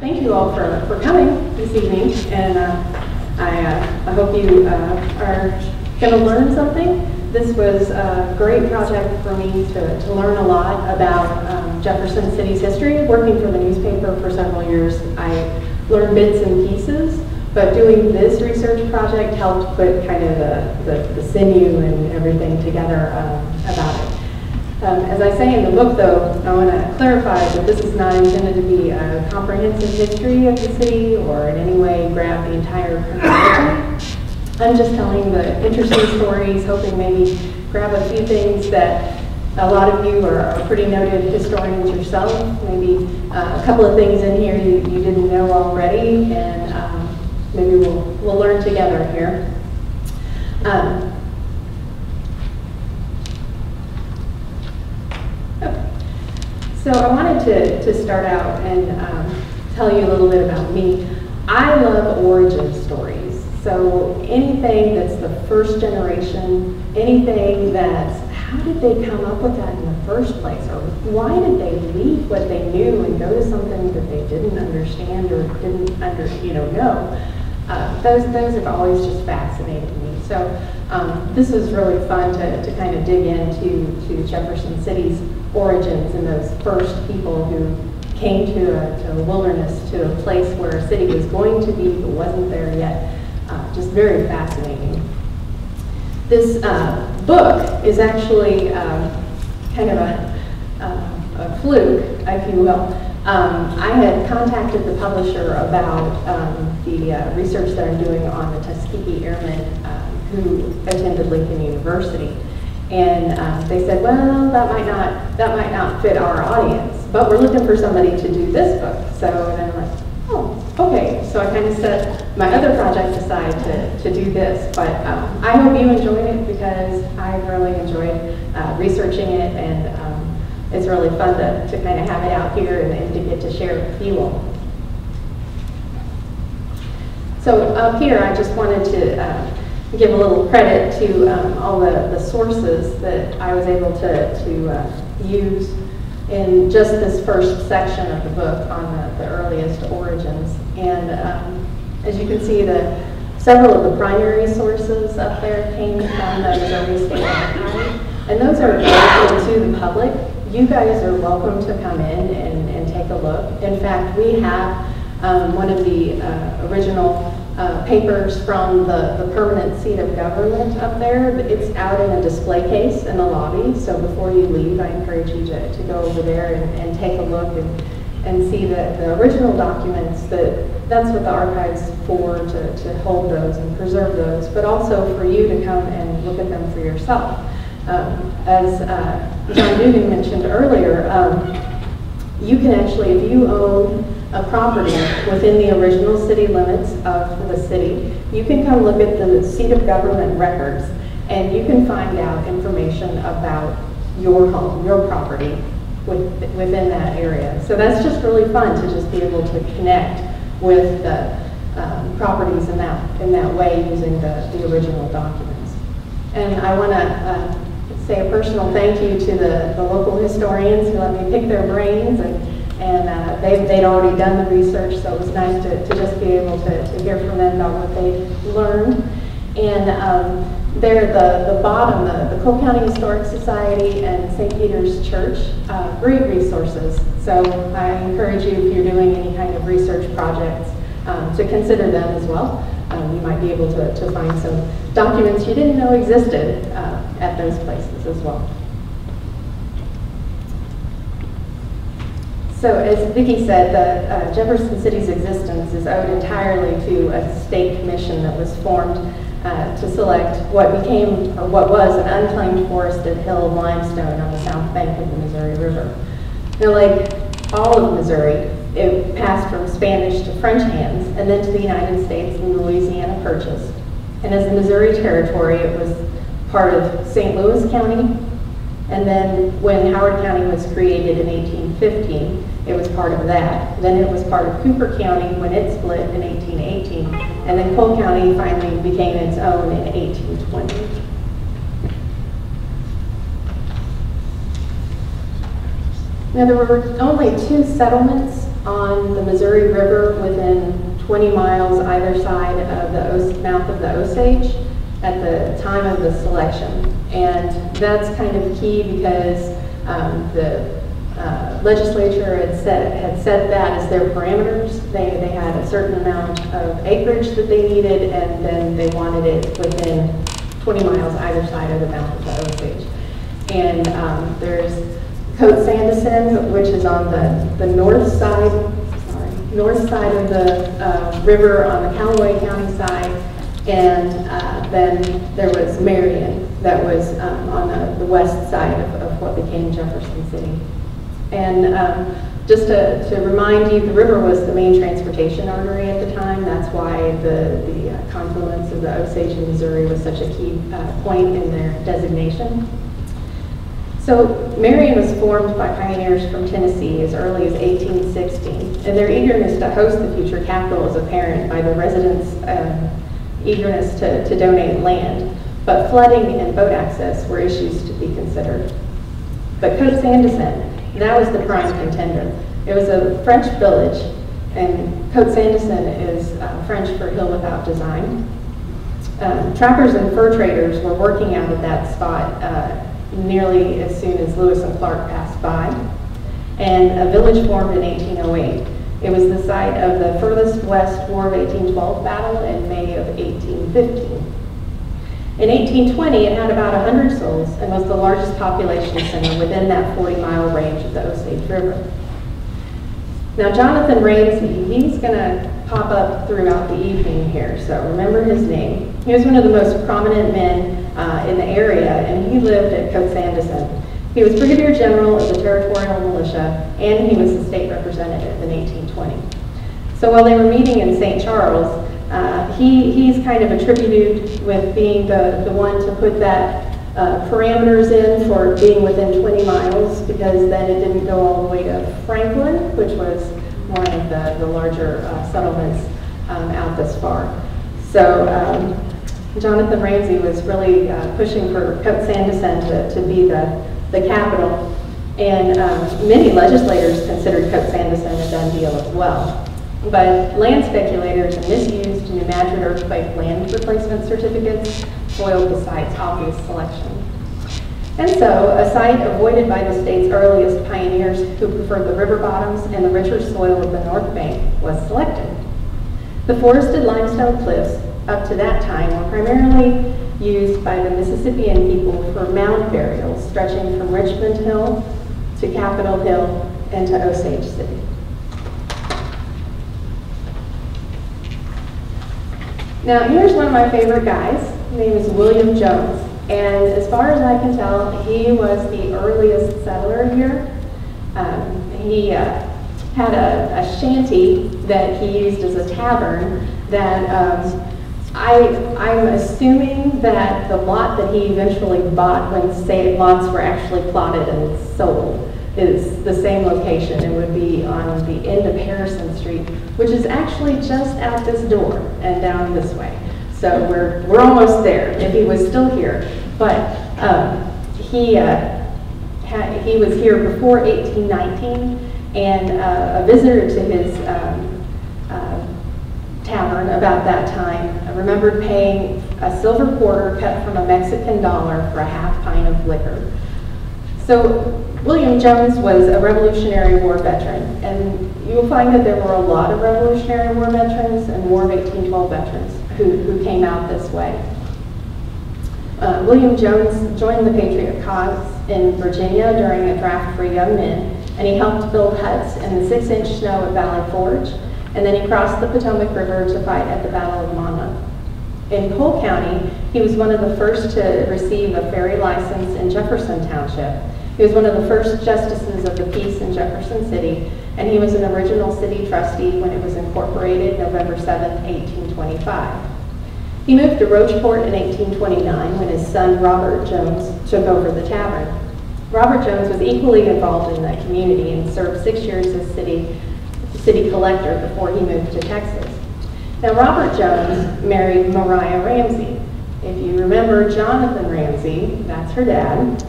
Thank you all for, for coming this evening, and uh, I, uh, I hope you uh, are going to learn something. This was a great project for me to, to learn a lot about um, Jefferson City's history. Working for the newspaper for several years, I learned bits and pieces, but doing this research project helped put kind of the, the, the sinew and everything together um, about. Um, as I say in the book, though, I want to clarify that this is not intended to be a comprehensive history of the city or in any way grab the entire. I'm just telling the interesting stories, hoping maybe grab a few things that a lot of you are, are pretty noted historians yourself. Maybe uh, a couple of things in here you, you didn't know already, and um, maybe we'll, we'll learn together here. Um, So I wanted to, to start out and um, tell you a little bit about me. I love origin stories. So anything that's the first generation, anything that's how did they come up with that in the first place? Or why did they leave what they knew and go to something that they didn't understand or didn't under, you know, know? Uh, those, those have always just fascinated me. So um, this was really fun to, to kind of dig into to Jefferson City's origins and those first people who came to a, to a wilderness, to a place where a city was going to be but wasn't there yet. Uh, just very fascinating. This uh, book is actually um, kind of a, uh, a, fluke, if you will. Um, I had contacted the publisher about um, the uh, research that I'm doing on the Tuskegee Airmen uh, who attended Lincoln University. And um, they said, well, that might not that might not fit our audience, but we're looking for somebody to do this book. So and I'm like, oh, okay. So I kind of set my other project aside to, to do this. But um, I hope you enjoyed it because I really enjoyed uh, researching it, and um, it's really fun to, to kind of have it out here and, and to get to share it with you all. So up here, I just wanted to uh, give a little credit to um, all the, the sources that I was able to, to uh, use in just this first section of the book on the, the earliest origins. And um, as you can see, the several of the primary sources up there came from the Missouri State Archive. And those are open to the public. You guys are welcome to come in and, and take a look. In fact, we have um, one of the uh, original uh, papers from the, the permanent seat of government up there. It's out in a display case in the lobby, so before you leave, I encourage you to, to go over there and, and take a look and, and see the, the original documents that that's what the archive's for, to, to hold those and preserve those, but also for you to come and look at them for yourself. Um, as uh, John Dugan mentioned earlier, um, you can actually, if you own a property within the original city limits of the city, you can come look at the seat of government records and you can find out information about your home, your property with, within that area. So that's just really fun to just be able to connect with the um, properties in that, in that way using the, the original documents. And I want to uh, say a personal thank you to the, the local historians who let me pick their brains and and uh, they, they'd already done the research, so it was nice to, to just be able to, to hear from them about what they learned. And um, there, the, the bottom, the, the Cole County Historic Society and St. Peter's Church, uh, great resources. So I encourage you, if you're doing any kind of research projects, um, to consider them as well. Um, you might be able to, to find some documents you didn't know existed uh, at those places as well. So as Vicki said, the uh, Jefferson City's existence is owed entirely to a state commission that was formed uh, to select what became, or what was an unclaimed forested hill of limestone on the south bank of the Missouri River. Now like all of Missouri, it passed from Spanish to French hands and then to the United States and Louisiana Purchase. And as the Missouri Territory, it was part of St. Louis County, and then when Howard County was created in 1815, it was part of that. Then it was part of Cooper County when it split in 1818. And then Cole County finally became its own in 1820. Now there were only two settlements on the Missouri River within 20 miles either side of the mouth of the Osage at the time of the selection. And that's kind of key because um, the uh, legislature had set, had set that as their parameters. They, they had a certain amount of acreage that they needed, and then they wanted it within 20 miles either side of the mouth of the Osage. And um, there's Cote Sans Dessein, which is on the, the north side, sorry, north side of the uh, river on the Callaway County side. And uh, then there was Marion, that was um, on the, the west side of, of what became Jefferson City. And um, just to, to remind you, the river was the main transportation artery at the time. That's why the, the uh, confluence of the Osage and Missouri was such a key uh, point in their designation. So Marion was formed by pioneers from Tennessee as early as 1860, and their eagerness to host the future capital is apparent by the residents' um, eagerness to, to donate land. But flooding and boat access were issues to be considered. But Cote Sans Dessein, that was the prime contender. It was a French village, and Cote Sans Dessein is uh, French for hill without design. Um, trappers and fur traders were working out of that spot uh, nearly as soon as Lewis and Clark passed by, and a village formed in 1808. It was the site of the furthest west War of 1812 battle in May of 1815. In 1820, it had about 100 souls and was the largest population center within that 40-mile range of the Osage River. Now, Jonathan Ramsey, he's going to pop up throughout the evening here, so remember his name. He was one of the most prominent men uh, in the area, and he lived at Cote Sans Dessein. He was Brigadier General of the Territorial Militia, and he was the state representative in 1820. So while they were meeting in St. Charles, uh, he, he's kind of attributed with being the, the one to put that uh, parameters in for being within 20 miles because then it didn't go all the way to Franklin, which was one of the, the larger uh, settlements um, out this far. So um, Jonathan Ramsey was really uh, pushing for Cote Sans Dessein to, to be the, the capital. And um, many legislators considered Cote Sans Dessein a done deal as well. But land speculators and misused New Madrid earthquake land replacement certificates foiled the site's obvious selection. And so, a site avoided by the state's earliest pioneers who preferred the river bottoms and the richer soil of the North Bank was selected. The forested limestone cliffs up to that time were primarily used by the Mississippian people for mound burials stretching from Richmond Hill to Capitol Hill and to Osage City. Now, here's one of my favorite guys. His name is William Jones. And as far as I can tell, he was the earliest settler here. Um, he uh, had a, a, shanty that he used as a tavern that um, I, I'm assuming that the lot that he eventually bought when state lots were actually plotted and sold is the same location. It would be on the end of Harrison Street, which is actually just out this door and down this way. So we're, we're almost there, if he was still here. But um, he, uh, had, he was here before 1819, and uh, a visitor to his um, uh, tavern about that time remembered paying a silver quarter cut from a Mexican dollar for a half pint of liquor. So William Jones was a Revolutionary War veteran, and you'll find that there were a lot of Revolutionary War veterans and War of 1812 veterans who, who came out this way. Uh, William Jones joined the Patriot cause in Virginia during a draft for young men, and he helped build huts in the six-inch snow at Valley Forge, and then he crossed the Potomac River to fight at the Battle of Monmouth. In Cole County, he was one of the first to receive a ferry license in Jefferson Township. He was one of the first justices of the peace in Jefferson City, and he was an original city trustee when it was incorporated November 7, 1825. He moved to Rocheport in 1829 when his son Robert Jones took over the tavern. Robert Jones was equally involved in the community and served six years as city, city collector before he moved to Texas. Now, Robert Jones married Mariah Ramsey. If you remember Jonathan Ramsey, that's her dad.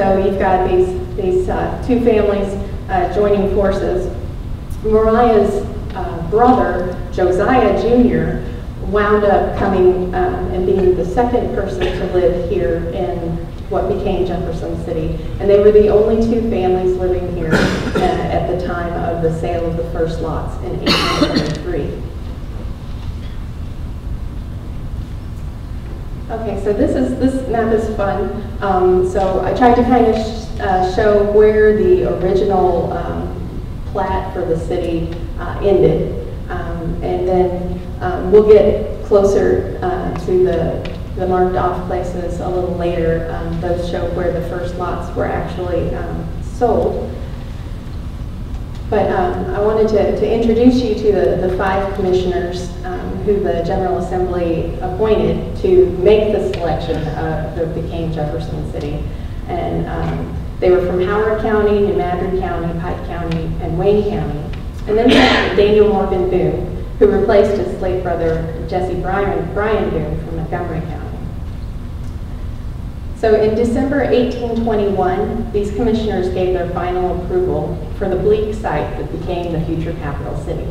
So you've got these, these uh, two families uh, joining forces. Mariah's uh, brother, Josiah Jr., wound up coming um, and being the second person to live here in what became Jefferson City. And they were the only two families living here uh, at the time of the sale of the first lots in 1873. Okay, so this is this map is fun. Um, so I tried to kind of sh uh, show where the original um, plat for the city uh, ended, um, and then um, we'll get closer uh, to the the marked off places a little later. Um, those show where the first lots were actually um, sold. But um, I wanted to, to introduce you to the, the five commissioners um, who the General Assembly appointed to make the selection uh, that became Jefferson City. And um, they were from Howard County, New Madrid County, Pike County, and Wayne County. And then Daniel Morgan Boone, who replaced his late brother Jesse Bryan, Bryan Boone from Montgomery County. So in December 1821, these commissioners gave their final approval for the bleak site that became the future capital city.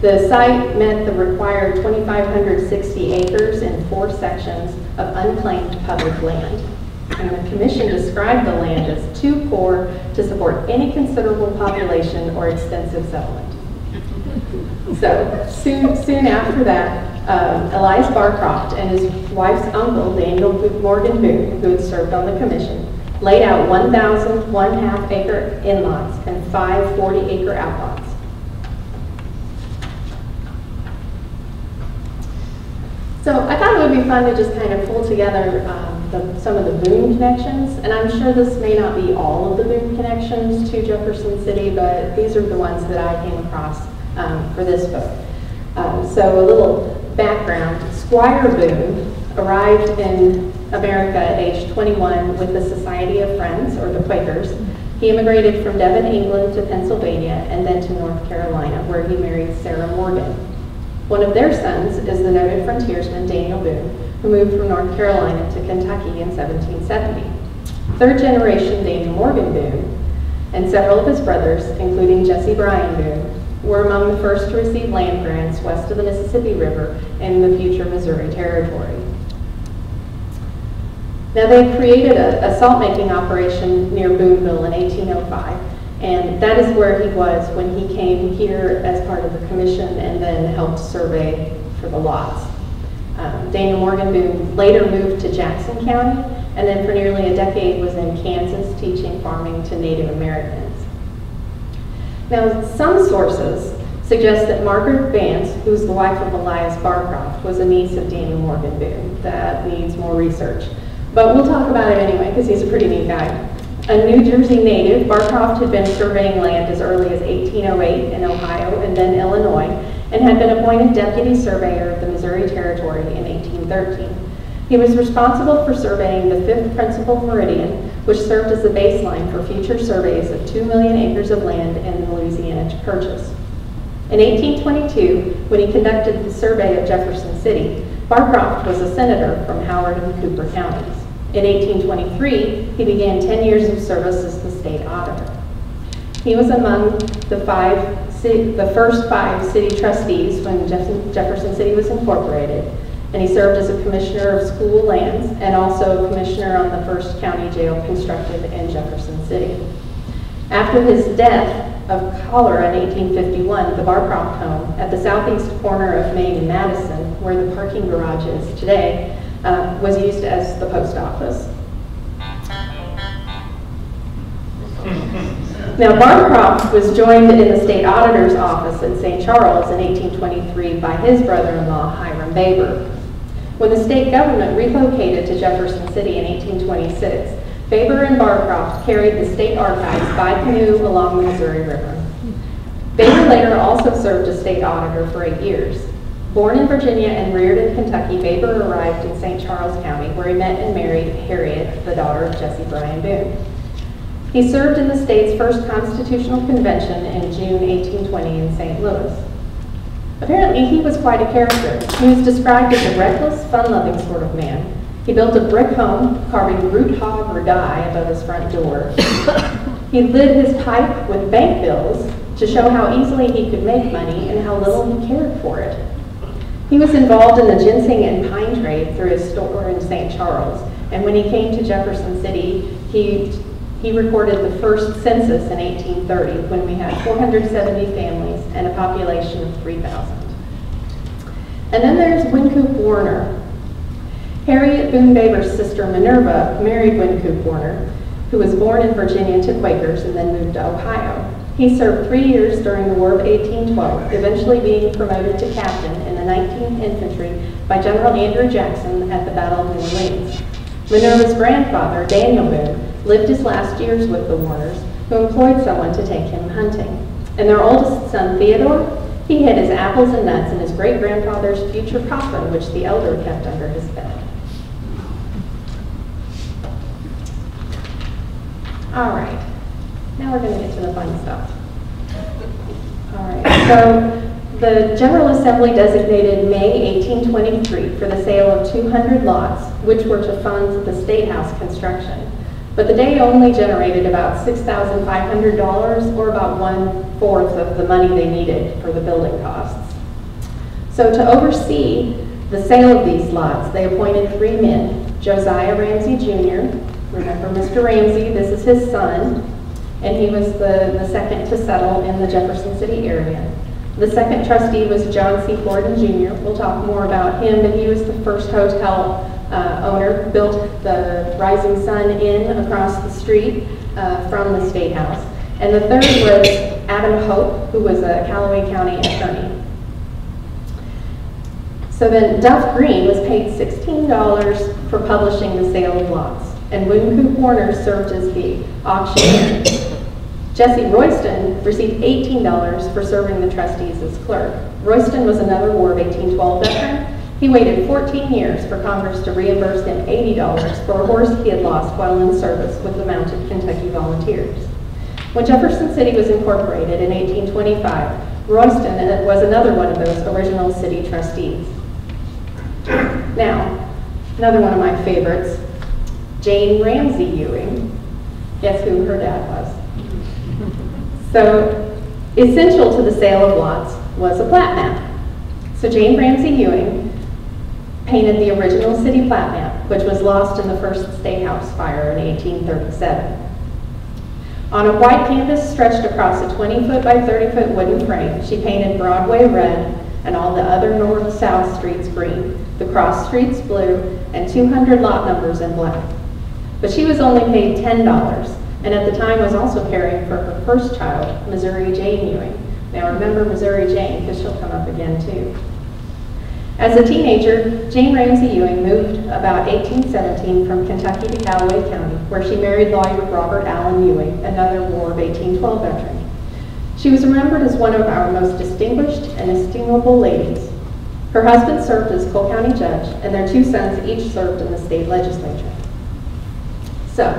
The site met the required 2,560 acres in four sections of unclaimed public land. And the commission described the land as too poor to support any considerable population or extensive settlement. So soon, soon after that, um, Elias Barcroft and his wife's uncle, Daniel Morgan Boone, who had served on the commission, laid out 1,000 one-half acre inlots and five 40-acre outlots. So I thought it would be fun to just kind of pull together um, the, some of the Boone connections, and I'm sure this may not be all of the Boone connections to Jefferson City, but these are the ones that I came across um, for this book. Um, so a little background, Squire Boone arrived in America at age 21 with the Society of Friends, or the Quakers. He immigrated from Devon, England to Pennsylvania and then to North Carolina, where he married Sarah Morgan. One of their sons is the noted frontiersman Daniel Boone, who moved from North Carolina to Kentucky in 1770. Third generation Daniel Morgan Boone and several of his brothers, including Jesse Bryan Boone, were among the first to receive land grants west of the Mississippi River in the future Missouri Territory. Now they created a, a salt-making operation near Boonville in 1805, and that is where he was when he came here as part of the commission and then helped survey for the lots. Um, Daniel Morgan Boone later moved to Jackson County, and then for nearly a decade was in Kansas teaching farming to Native Americans. Now, some sources suggest that Margaret Vance, who's the wife of Elias Barcroft, was a niece of Daniel Morgan Boone. That needs more research. But we'll talk about it anyway, because he's a pretty neat guy. A New Jersey native, Barcroft had been surveying land as early as 1808 in Ohio and then Illinois, and had been appointed deputy surveyor of the Missouri Territory in 1813. He was responsible for surveying the fifth principal meridian, which served as the baseline for future surveys of 2 million acres of land in Louisiana to purchase. In 1822, when he conducted the survey of Jefferson City, Barcroft was a senator from Howard and Cooper counties. In 1823, he began 10 years of service as the state auditor. He was among the five, the first five city trustees when Jefferson City was incorporated, and he served as a commissioner of school lands and also commissioner on the first county jail constructed in Jefferson City. After his death of cholera in 1851, the Barcroft home at the southeast corner of Main and Madison, where the parking garage is today, uh, was used as the post office. Now, Barcroft was joined in the state auditor's office at St. Charles in 1823 by his brother-in-law, Hiram Baber. When the state government relocated to Jefferson City in 1826, Baber and Barcroft carried the state archives by canoe along the Missouri River. Baber later also served as state auditor for eight years. Born in Virginia and reared in Kentucky, Baber arrived in St. Charles County, where he met and married Harriet, the daughter of Jesse Bryan Boone. He served in the state's first constitutional convention in June 1820 in St. Louis. Apparently, he was quite a character. He was described as a reckless, fun-loving sort of man. He built a brick home, carving root hog or die above his front door. he lit his pipe with bank bills to show how easily he could make money and how little he cared for it. He was involved in the ginseng and pine trade through his store in St. Charles, and when he came to Jefferson City, he, he recorded the first census in 1830 when we had 470 families and a population of 3,000. And then there's Wynkoop Warner. Harriet Boone Baber's sister Minerva married Wynkoop Warner, who was born in Virginia to Quakers and then moved to Ohio. He served three years during the War of 1812, eventually being promoted to captain in the 19th Infantry by General Andrew Jackson at the Battle of New Orleans. Minerva's grandfather, Daniel Boone, lived his last years with the Warners, who employed someone to take him hunting. And their oldest son, Theodore, he hid his apples and nuts in his great-grandfather's future coffin, which the elder kept under his bed. All right. Now we're going to get to the fun stuff. All right, so the General Assembly designated May 1823 for the sale of 200 lots, which were to fund the State House construction. But the day only generated about $6,500, or about one-fourth of the money they needed for the building costs. So to oversee the sale of these lots, they appointed three men, Josiah Ramsey Jr., remember Mr. Ramsey, this is his son, and he was the, the second to settle in the Jefferson City area. The second trustee was John C. Gordon Jr. We'll talk more about him, but he was the first hotel uh, owner, built the Rising Sun Inn across the street uh, from the State House. And the third was Adam Hope, who was a Callaway County attorney. So then Duff Green was paid $16 for publishing the sale of lots, and Wynkoop Warner served as the auctioneer. Jesse Royston received $18 for serving the trustees as clerk. Royston was another War of 1812 veteran. He waited 14 years for Congress to reimburse him $80 for a horse he had lost while in service with the Mounted Kentucky Volunteers. When Jefferson City was incorporated in 1825, Royston was another one of those original city trustees. Now, another one of my favorites, Jane Ramsey Ewing. Guess who her dad was? So essential to the sale of lots was a plat map. So Jane Ramsey Ewing painted the original city plat map, which was lost in the first State House fire in 1837. On a white canvas stretched across a 20-foot by 30-foot wooden frame, she painted Broadway red and all the other north-south streets green, the cross streets blue, and 200 lot numbers in black. But she was only paid $10, and at the time was also caring for her first child, Missouri Jane Ewing. Now remember Missouri Jane, because she'll come up again too. As a teenager, Jane Ramsey Ewing moved about 1817 from Kentucky to Callaway County, where she married lawyer Robert Allen Ewing, another War of 1812 veteran. She was remembered as one of our most distinguished and estimable ladies. Her husband served as Cole County judge, and their two sons each served in the state legislature. So,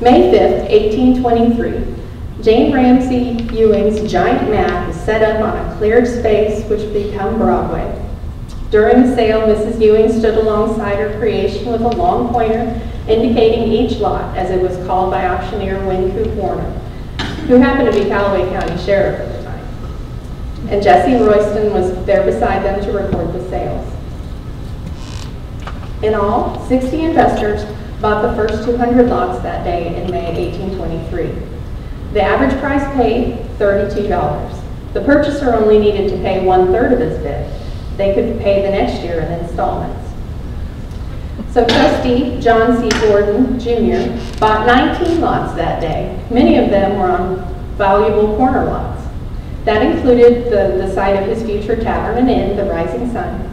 May 5th, 1823, Jane Ramsey Ewing's giant map is set up on a cleared space which become Broadway. During the sale, Mrs. Ewing stood alongside her creation with a long pointer indicating each lot, as it was called by auctioneer Wynkoop Warner, who happened to be Callaway County Sheriff at the time. And Jesse Royston was there beside them to record the sales. In all, 60 investors bought the first 200 lots that day in May 1823. The average price paid, $32. The purchaser only needed to pay one-third of his bid. They could pay the next year in installments. So trustee John C. Gordon Jr. bought 19 lots that day. Many of them were on valuable corner lots. That included the, the site of his future tavern and inn, the Rising Sun,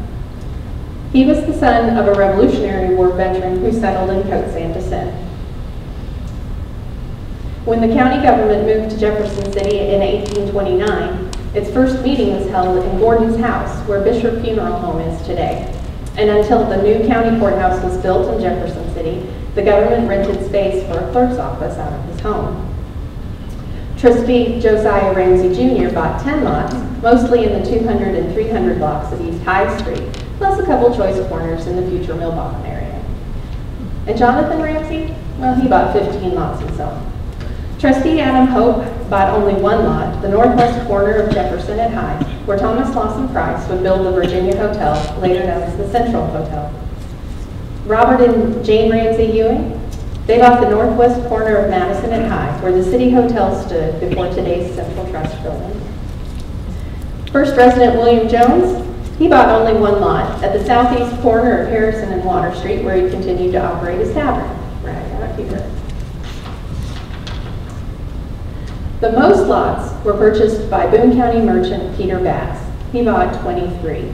he was the son of a Revolutionary War veteran who settled in Cote Sans Dessein. When the county government moved to Jefferson City in 1829, its first meeting was held in Gordon's house, where Bishop Funeral Home is today. And until the new county courthouse was built in Jefferson City, the government rented space for a clerk's office out of his home. Trustee Josiah Ramsey Jr. bought 10 lots, mostly in the 200 and 300 blocks of East High Street, plus a couple choice corners in the future Millbottom area. And Jonathan Ramsey, well, he bought 15 lots himself. Trustee Adam Hope bought only one lot, the northwest corner of Jefferson and High, where Thomas Lawson Price would build the Virginia Hotel, later known as the Central Hotel. Robert and Jane Ramsey Ewing, they bought the northwest corner of Madison and High, where the City Hotel stood before today's Central Trust Building. First resident William Jones, he bought only one lot at the southeast corner of Harrison and Water Street, where he continued to operate his tavern, right. The most lots were purchased by Boone County merchant Peter Bass. He bought 23.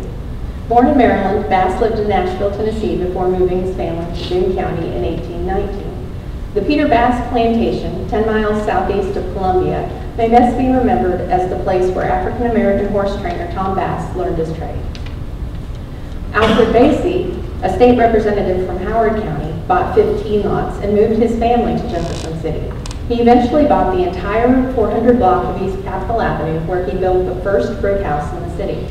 Born in Maryland, Bass lived in Nashville, Tennessee before moving his family to Boone County in 1819. The Peter Bass Plantation, 10 miles southeast of Columbia, may best be remembered as the place where African-American horse trainer Tom Bass learned his trade. Alfred Basie, a state representative from Howard County, bought 15 lots and moved his family to Jefferson City. He eventually bought the entire 400 block of East Capitol Avenue where he built the first brick house in the city.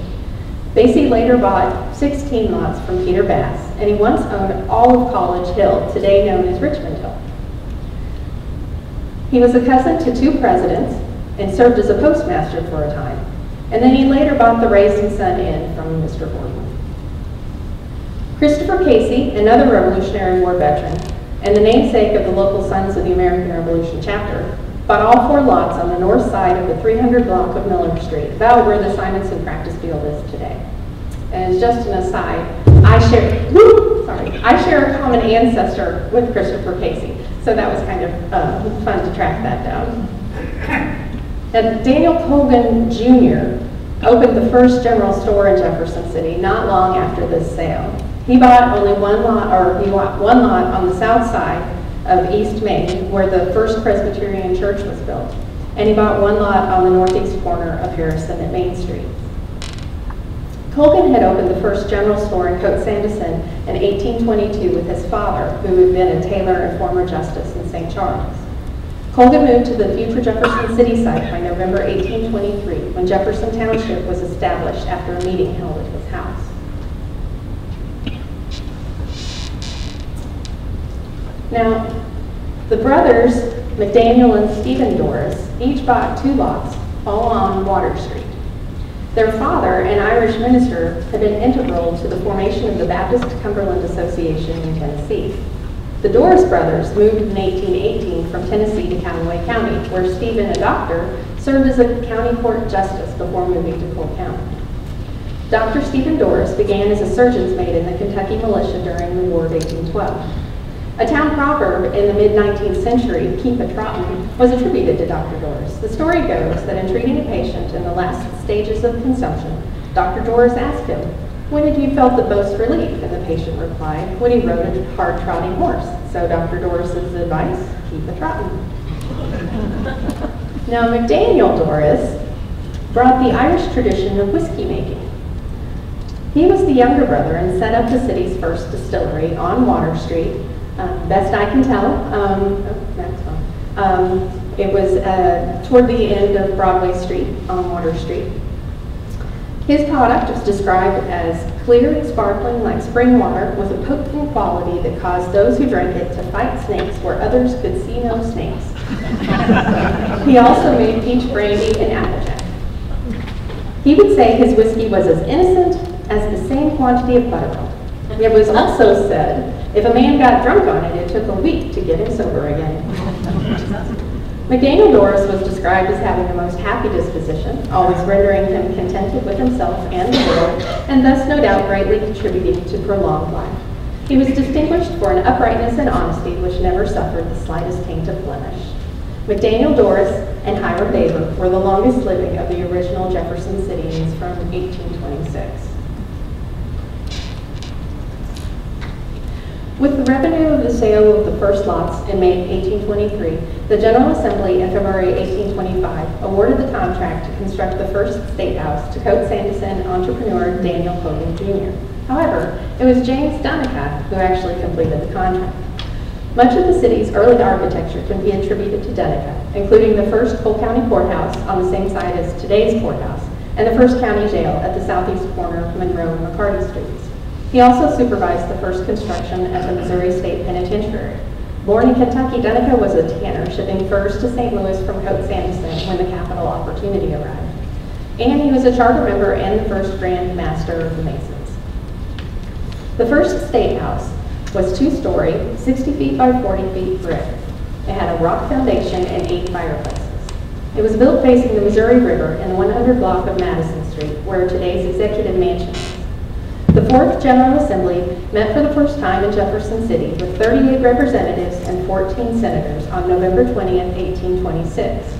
Basie later bought 16 lots from Peter Bass, and he once owned all of College Hill, today known as Richmond Hill. He was a cousin to two presidents and served as a postmaster for a time, and then he later bought the Raising Sun Inn from Mr. Gordon. Christopher Casey, another Revolutionary War veteran, and the namesake of the local Sons of the American Revolution chapter, bought all four lots on the north side of the 300 block of Miller Street, about where the Simonsen practice field is today. And as just an aside, I share, whoop, sorry, I share a common ancestor with Christopher Casey, so that was kind of uh, fun to track that down. And Daniel Colgan Jr. opened the first general store in Jefferson City not long after this sale. He bought only one lot, or he bought one lot on the south side of East Main, where the first Presbyterian church was built. And he bought one lot on the northeast corner of Harrison at Main Street. Colgan had opened the first general store in Cote Sans Dessein in 1822 with his father, who had been a tailor and former justice in St. Charles. Colgan moved to the future Jefferson City site by November 1823, when Jefferson Township was established after a meeting held at his house. Now, the brothers, McDaniel and Stephen Doris, each bought two lots, all on Water Street. Their father, an Irish minister, had been integral to the formation of the Baptist Cumberland Association in Tennessee. The Doris brothers moved in 1818 from Tennessee to Conway County, where Stephen, a doctor, served as a county court justice before moving to Cole County. Dr. Stephen Doris began as a surgeon's mate in the Kentucky militia during the War of 1812. A town proverb in the mid-19th century, keep a trotting, was attributed to Dr. Doris. The story goes that in treating a patient in the last stages of consumption, Dr. Doris asked him, when had you felt the most relief? And the patient replied, when he rode a hard trotting horse. So Dr. Doris's advice, keep a trotting. now McDaniel Doris brought the Irish tradition of whiskey making. He was the younger brother and set up the city's first distillery on Water Street um, best I can tell, um, oh, that's fine. Um, it was uh, toward the end of Broadway Street on Water Street. His product was described as clear and sparkling like spring water with a potent quality that caused those who drank it to fight snakes where others could see no snakes. he also made peach brandy and applejack. He would say his whiskey was as innocent as the same quantity of buttermilk. It was also said if a man got drunk on it, it took a week to get him sober again. McDaniel Doris was described as having the most happy disposition, always rendering him contented with himself and the world, and thus no doubt greatly contributing to prolonged life. He was distinguished for an uprightness and honesty which never suffered the slightest taint of blemish. McDaniel Doris and Hiram Baber were the longest living of the original Jefferson Cityans from 1826. With the revenue of the sale of the first lots in May 1823, the General Assembly in February 1825 awarded the contract to construct the first state house to Cote Sans Dessein entrepreneur Daniel Colgan Jr. However, it was James Dunnica who actually completed the contract. Much of the city's early architecture can be attributed to Dunnica, including the first Cole County Courthouse on the same site as today's courthouse, and the first county jail at the southeast corner of Monroe and McCarty Streets. He also supervised the first construction at the Missouri State Penitentiary. Born in Kentucky, Dunnica was a tanner shipping furs to St. Louis from Cote Sans Dessein when the capital opportunity arrived. And he was a charter member and the first Grand Master of the Masons. The first State House was two-story, 60 feet by 40 feet brick. It had a rock foundation and eight fireplaces. It was built facing the Missouri River in the 100 block of Madison Street, where today's executive mansion. The Fourth General Assembly met for the first time in Jefferson City with 38 representatives and 14 senators on November 20, 1826.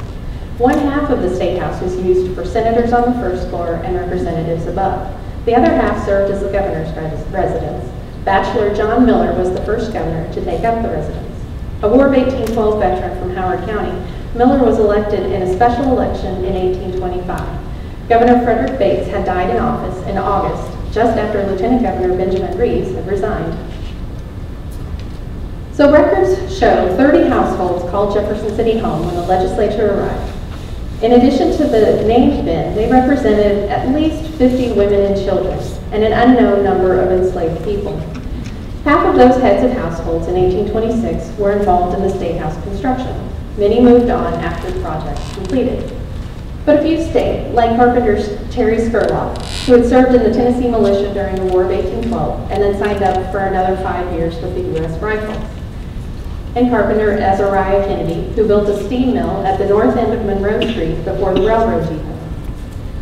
One half of the State House was used for senators on the first floor and representatives above. The other half served as the governor's res- residence. Bachelor John Miller was the first governor to take up the residence. A War of 1812 veteran from Howard County, Miller was elected in a special election in 1825. Governor Frederick Bates had died in office in August, just after Lieutenant Governor Benjamin Reeves had resigned. So records show 30 households called Jefferson City home when the legislature arrived. In addition to the named men, they represented at least 50 women and children and an unknown number of enslaved people. Half of those heads of households in 1826 were involved in the State House construction. Many moved on after the project was completed. But a few stayed, like Carpenter's Terry Skurlock, who had served in the Tennessee militia during the War of 1812 and then signed up for another five years with the U.S. Rifles. And Carpenter Azariah Kennedy, who built a steam mill at the north end of Monroe Street before the railroad depot.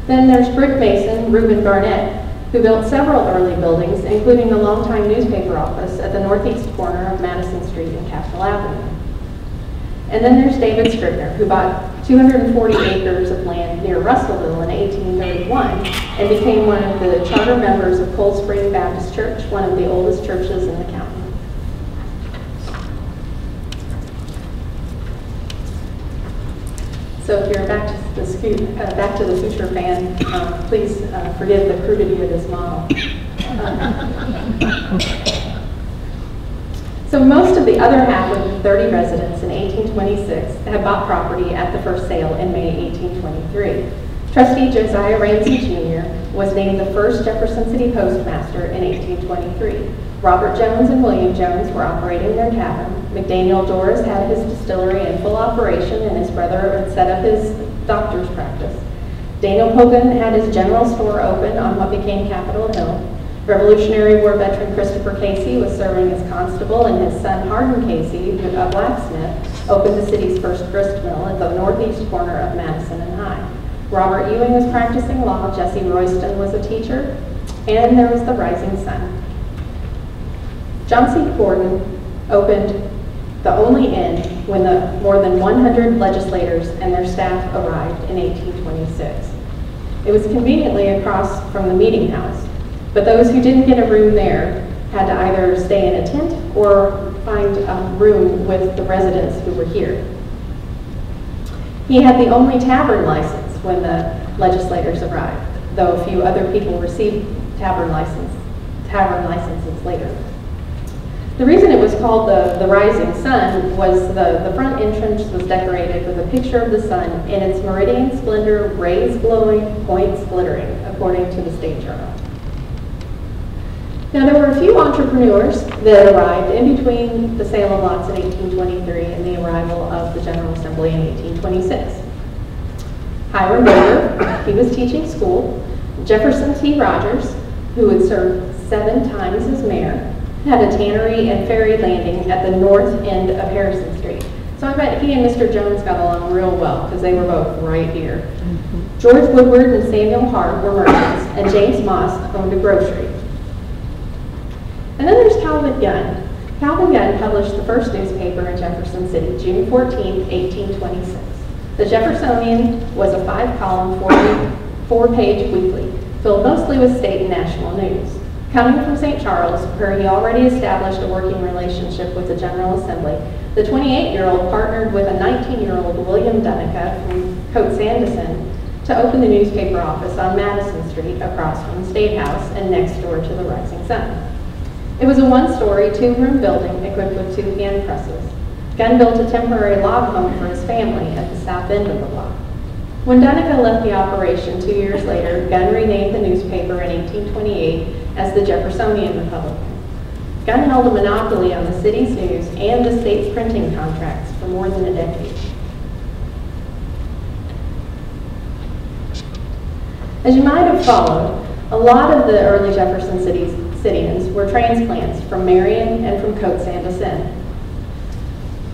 Then there's brick mason Reuben Garnett, who built several early buildings, including the longtime newspaper office at the northeast corner of Madison Street and Capitol Avenue. And then there's David Scribner, who bought 240 acres of land near Russellville in 1831 and became one of the charter members of Cold Spring Baptist Church, one of the oldest churches in the county. So if you're back to the, uh, back to the future fan, um, please uh, forgive the crudity of this model. So most of the other half of the 30 residents in 1826 had bought property at the first sale in May 1823. Trustee Josiah Ramsey Jr. was named the first Jefferson City postmaster in 1823. Robert Jones and William Jones were operating their tavern. McDaniel Doris had his distillery in full operation, and his brother had set up his doctor's practice. Daniel Hogan had his general store open on what became Capitol Hill. Revolutionary War veteran Christopher Casey was serving as constable, and his son Hardin Casey, a blacksmith, opened the city's first grist mill at the northeast corner of Madison and High. Robert Ewing was practicing law, Jesse Royston was a teacher, and there was the Rising Sun. John C. Gordon opened the only inn when the more than 100 legislators and their staff arrived in 1826. It was conveniently across from the meeting house, but those who didn't get a room there had to either stay in a tent or find a room with the residents who were here. He had the only tavern license when the legislators arrived, though a few other people received tavern license, tavern licenses later. The reason it was called the, the Rising Sun was the, the front entrance was decorated with a picture of the sun in its meridian splendor, rays glowing, points glittering, according to the State Journal. Now, there were a few entrepreneurs that arrived in between the sale of lots in 1823 and the arrival of the General Assembly in 1826. Hiram Boyer, he was teaching school. Jefferson T. Rogers, who had served seven times as mayor, had a tannery and ferry landing at the north end of Harrison Street. So I bet he and Mr. Jones got along real well because they were both right here. Mm-hmm. George Woodward and Samuel Hart were merchants, and James Moss owned a grocery. And then there's Calvin Gunn. Calvin Gunn published the first newspaper in Jefferson City, June 14, 1826. The Jeffersonian was a five-column, four-page weekly, filled mostly with state and national news. Coming from St. Charles, where he already established a working relationship with the General Assembly, the 28-year-old partnered with a 19-year-old William Dunnica from Cote Sans Dessein to open the newspaper office on Madison Street across from the State House and next door to the Rising Sun. It was a one-story, two-room building equipped with two hand presses. Gunn built a temporary log home for his family at the south end of the block. When Dunnica left the operation two years later, Gunn renamed the newspaper in 1828 as the Jeffersonian Republican. Gunn held a monopoly on the city's news and the state's printing contracts for more than a decade. As you might have followed, a lot of the early Jefferson cities, Cityans were transplants from Marion and from Cote Sans Dessein.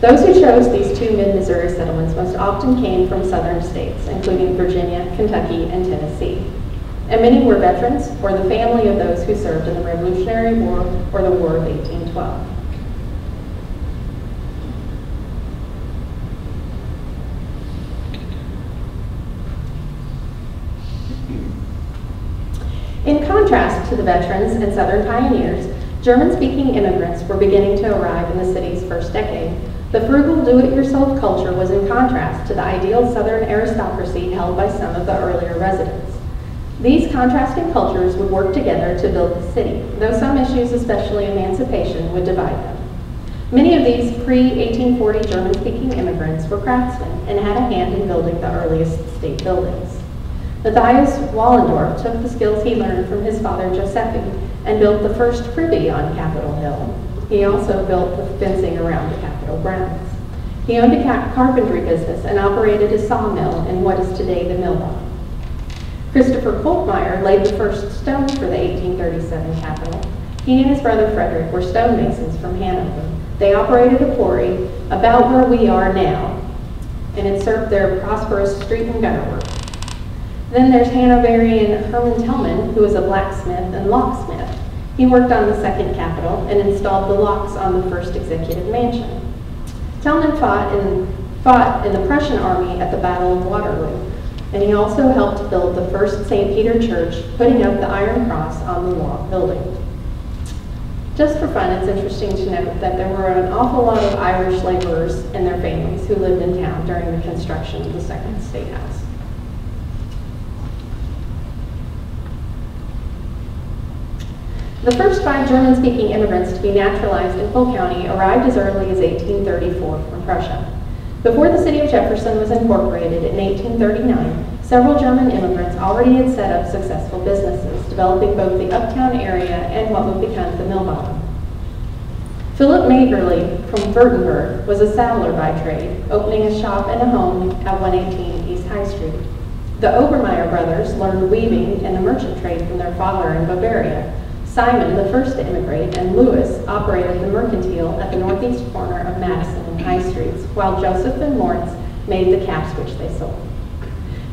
Those who chose these two mid-Missouri settlements most often came from southern states, including Virginia, Kentucky, and Tennessee. And many were veterans or the family of those who served in the Revolutionary War or the War of 1812. In to the veterans and Southern pioneers, German-speaking immigrants were beginning to arrive in the city's first decade. The frugal do-it-yourself culture was in contrast to the ideal Southern aristocracy held by some of the earlier residents. These contrasting cultures would work together to build the city, though some issues, especially emancipation, would divide them. Many of these pre-1840 German-speaking immigrants were craftsmen and had a hand in building the earliest state buildings. Matthias Wallendorf took the skills he learned from his father Josephi and built the first privy on Capitol Hill. He also built the fencing around the Capitol grounds. He owned a carpentry business and operated a sawmill in what is today the Millbottom. Christopher Kolkmeyer laid the first stone for the 1837 Capitol. He and his brother Frederick were stonemasons from Hanover. They operated a quarry about where we are now, and it served their prosperous street and gunner work. Then there's Hanoverian Herman Tellman, who was a blacksmith and locksmith. He worked on the second Capitol and installed the locks on the first executive mansion. Tellman fought in, fought in the Prussian army at the Battle of Waterloo, and he also helped build the first St. Peter Church, putting up the Iron Cross on the wall building. Just for fun, it's interesting to note that there were an awful lot of Irish laborers and their families who lived in town during the construction of the Second State House. The first five German-speaking immigrants to be naturalized in Polk County arrived as early as 1834 from Prussia. Before the city of Jefferson was incorporated in 1839, several German immigrants already had set up successful businesses, developing both the uptown area and what would become the mill bottom. Philip Magerly from Württemberg was a saddler by trade, opening a shop and a home at 118 East High Street. The Obermeyer brothers learned weaving and the merchant trade from their father in Bavaria, Simon, the first to immigrate, and Lewis operated the mercantile at the northeast corner of Madison and High Streets, while Joseph and Moritz made the caps which they sold.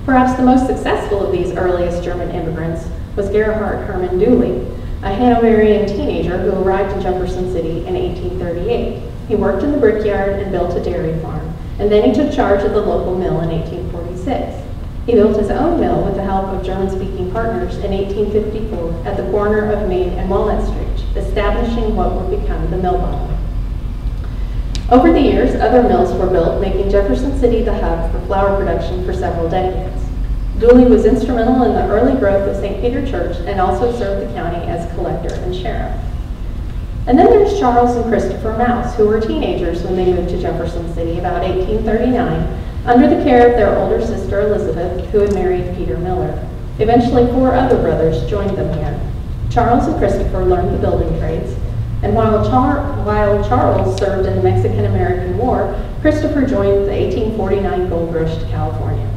Perhaps the most successful of these earliest German immigrants was Gerhard Hermann Dulle, a Hanoverian teenager who arrived in Jefferson City in 1838. He worked in the brickyard and built a dairy farm, and then he took charge of the local mill in 1846. He built his own mill with the help of German-speaking partners in 1854 at the corner of Main and Walnut Street, establishing what would become the mill bottom. Over the years, other mills were built, making Jefferson City the hub for flour production for several decades. Dulle was instrumental in the early growth of St. Peter Church and also served the county as collector and sheriff. And then there's Charles and Christopher Maus, who were teenagers when they moved to Jefferson City about 1839 under the care of their older sister Elizabeth, who had married Peter Miller. Eventually, four other brothers joined them here. Charles and Christopher learned the building trades, and while, Char while Charles served in the Mexican-American War, Christopher joined the 1849 Gold Rush to California.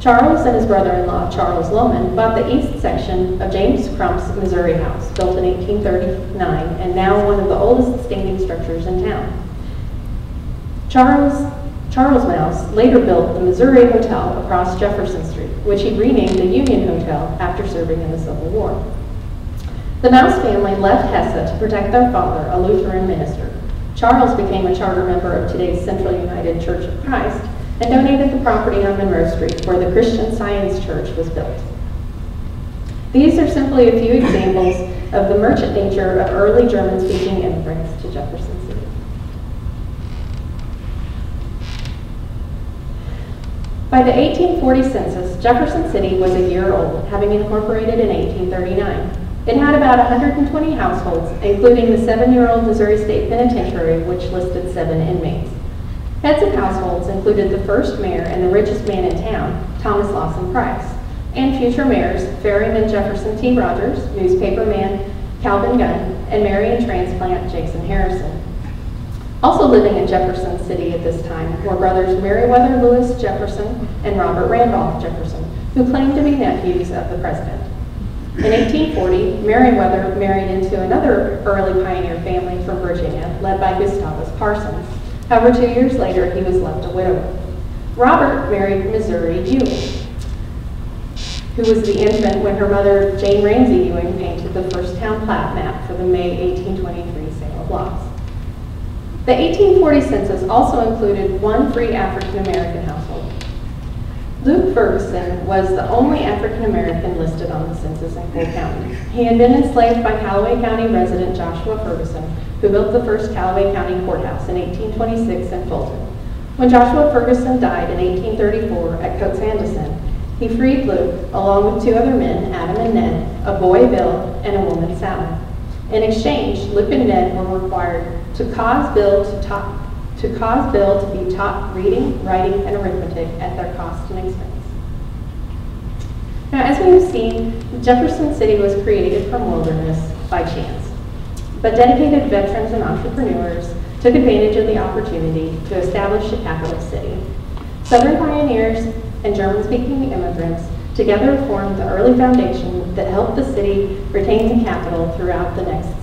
Charles and his brother-in-law, Charles Lohman, bought the east section of James Crump's Missouri House, built in 1839, and now one of the oldest standing structures in town. Charles Charles Maus later built the Missouri Hotel across Jefferson Street, which he renamed the Union Hotel after serving in the Civil War. The Maus family left Hesse to protect their father, a Lutheran minister. Charles became a charter member of today's Central United Church of Christ and donated the property on Monroe Street where the Christian Science Church was built. These are simply a few examples of the merchant nature of early German-speaking immigrants to Jefferson. By the 1840 census, Jefferson City was a year old, having incorporated in 1839. It had about 120 households, including the seven-year-old Missouri State Penitentiary, which listed seven inmates. Heads of households included the first mayor and the richest man in town, Thomas Lawson Price, and future mayors, Ferryman Jefferson T. Rogers, newspaperman Calvin Gunn, and marry and transplant Jason Harrison. Also living in Jefferson City at this time were brothers Meriwether Lewis Jefferson and Robert Randolph Jefferson, who claimed to be nephews of the president. In 1840, Meriwether married into another early pioneer family from Virginia, led by Gustavus Parsons. However, two years later, he was left a widower. Robert married Missouri Ewing, who was the infant when her mother, Jane Ramsey Ewing, painted the first town plat map for the May 1823 sale of lots. The 1840 census also included one free African American household. Luke Ferguson was the only African American listed on the census in Cole County. He had been enslaved by Callaway County resident Joshua Ferguson, who built the first Callaway County courthouse in 1826 in Fulton. When Joshua Ferguson died in 1834 at Cote Sans Dessein, he freed Luke, along with two other men, Adam and Ned, a boy Bill, and a woman Sally. In exchange, Luke and Ned were required to cause Bill to talk, to cause Bill to be taught reading, writing, and arithmetic at their cost and expense. Now, as we have seen, Jefferson City was created from wilderness by chance, but dedicated veterans and entrepreneurs took advantage of the opportunity to establish a capital city. Southern pioneers and German-speaking immigrants together formed the early foundation that helped the city retain the capital throughout the next